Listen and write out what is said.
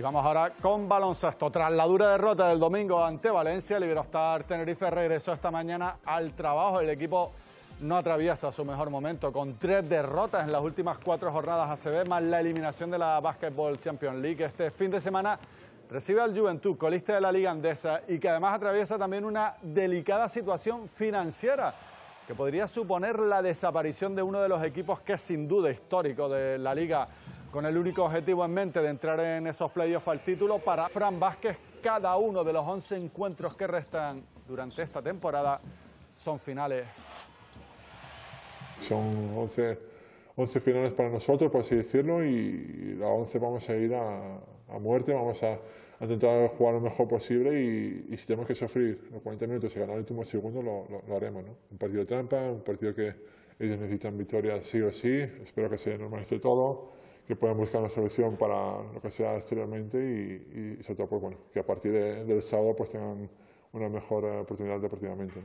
Y vamos ahora con baloncesto. Tras la dura derrota del domingo ante Valencia, el Iberostar Tenerife regresó esta mañana al trabajo. El equipo no atraviesa su mejor momento con tres derrotas en las últimas cuatro jornadas ACB, más la eliminación de la Basketball Champions League. Este fin de semana recibe al Juventud, colista de la Liga Andesa, y que además atraviesa también una delicada situación financiera que podría suponer la desaparición de uno de los equipos que es sin duda histórico de la Liga con el único objetivo en mente de entrar en esos playoffs al título. Para Fran Vázquez, cada uno de los 11 encuentros que restan durante esta temporada son finales. Son 11, 11 finales para nosotros, por así decirlo, y las 11 vamos a ir a, muerte, vamos a, intentar jugar lo mejor posible y, si tenemos que sufrir los 40 minutos y ganar el último segundo, lo, lo, haremos. ¿no? Un partido de trampa, un partido que ellos necesitan victoria sí o sí, espero que se normalice todo que puedan buscar una solución para lo que sea exteriormente y, sobre todo pues, bueno, que a partir del sábado pues tengan una mejor oportunidad deportivamente.